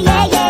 yeah, yeah.